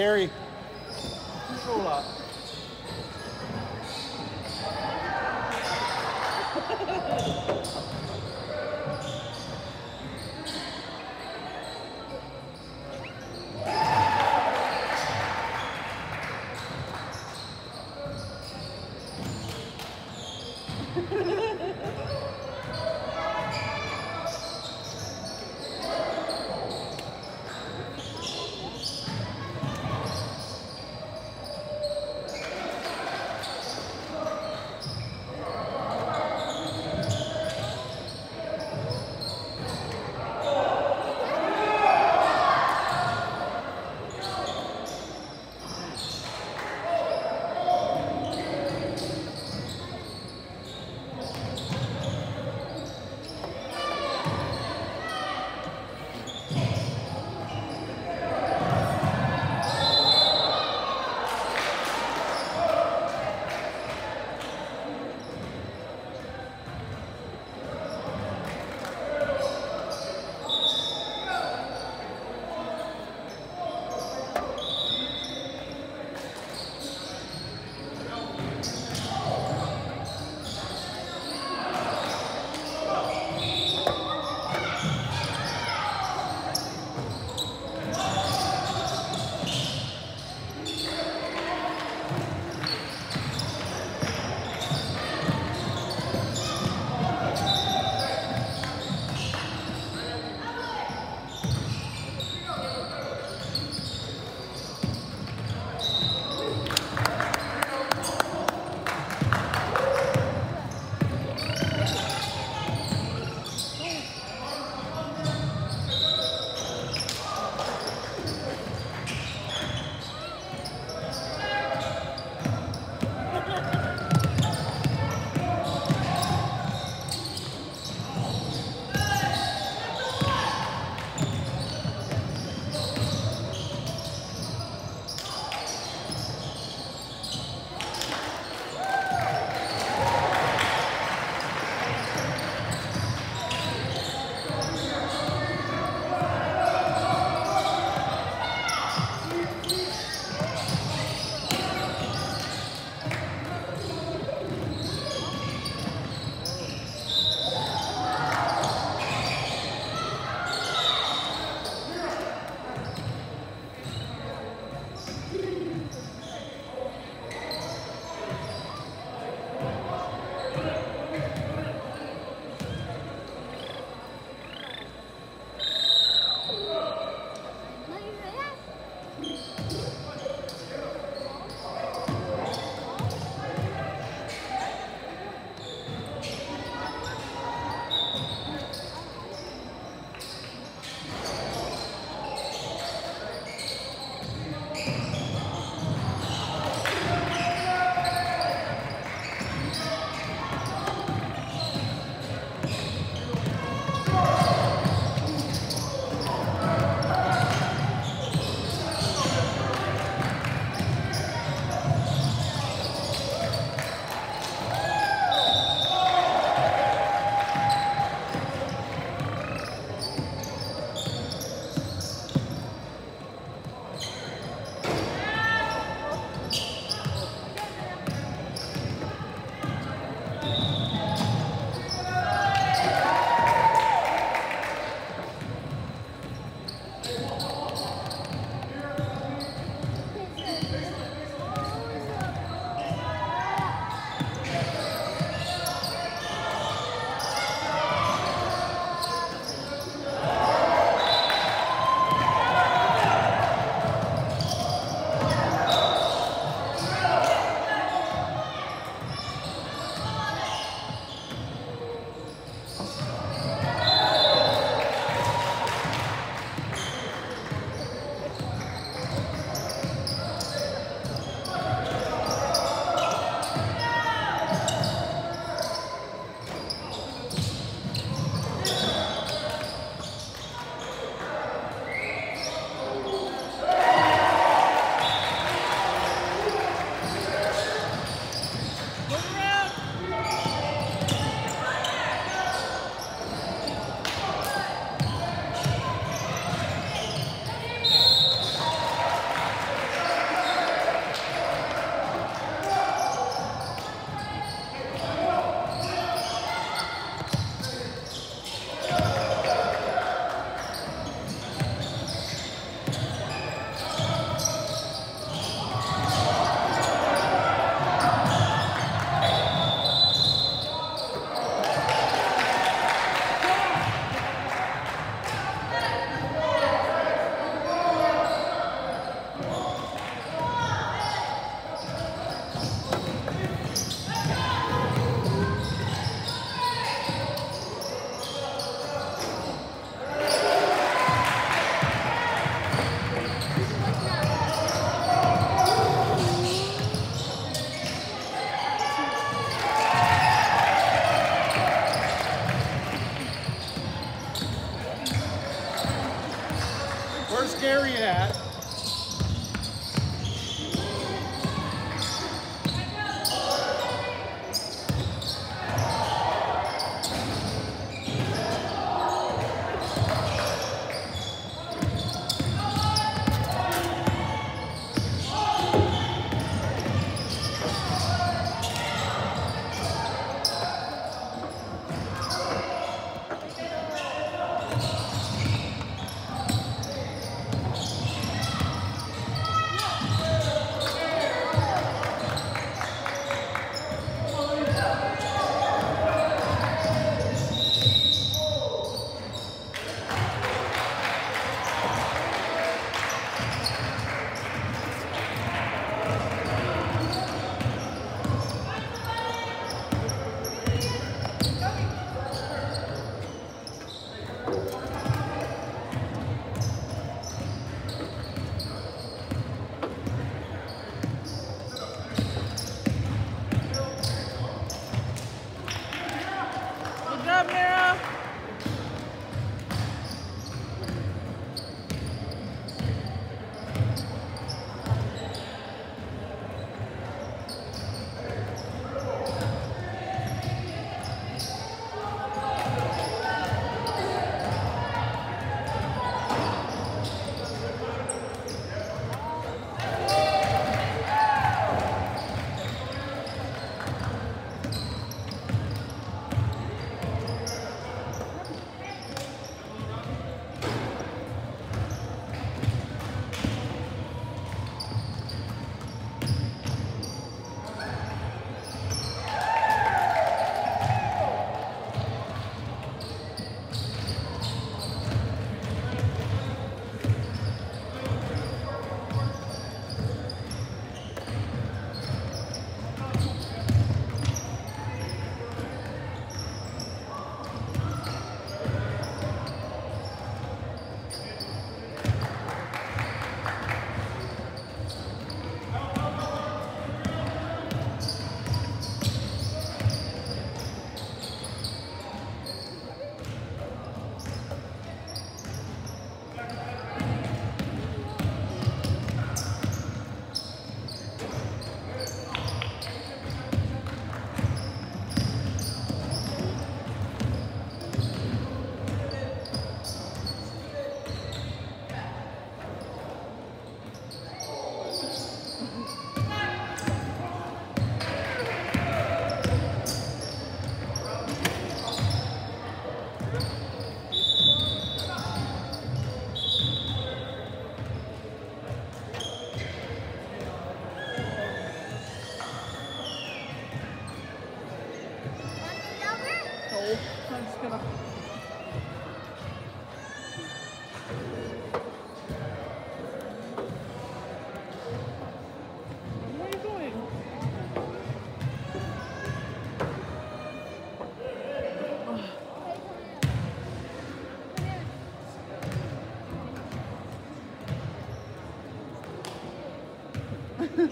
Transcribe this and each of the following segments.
Gary,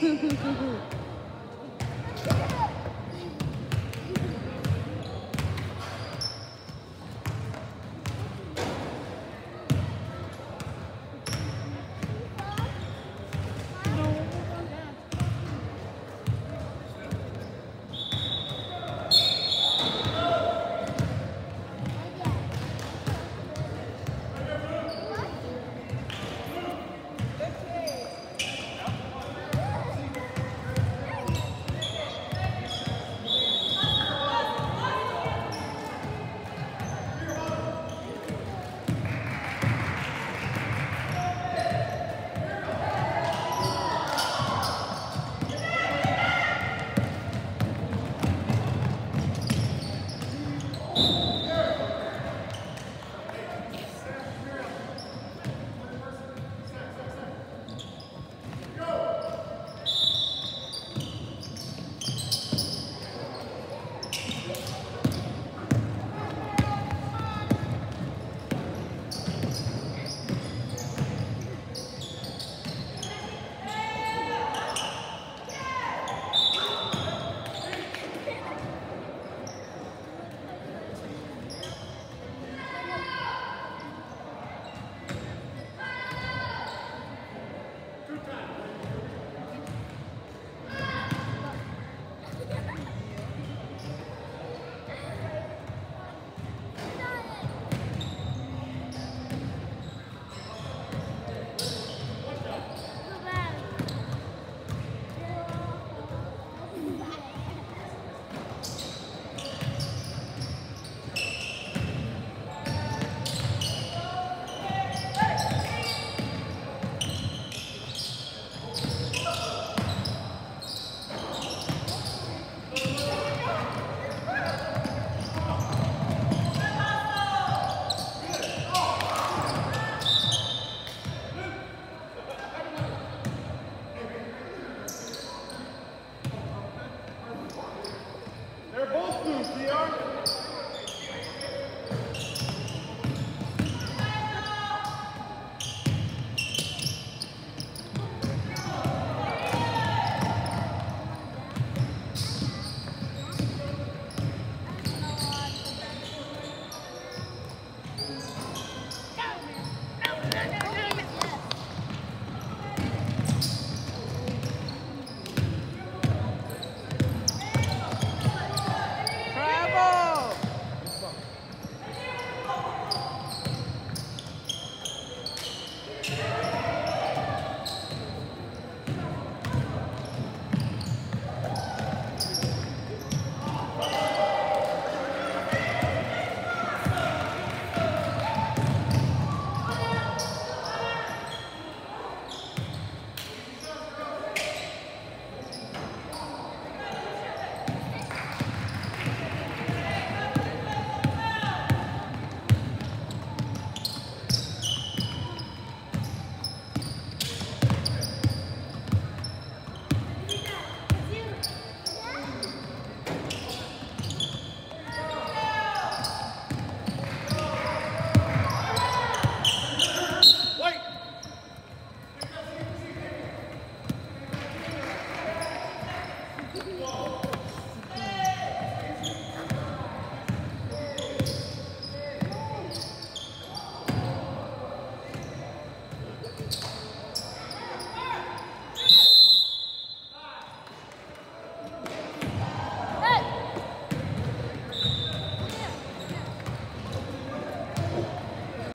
Ha, ha, ha, ha, ha.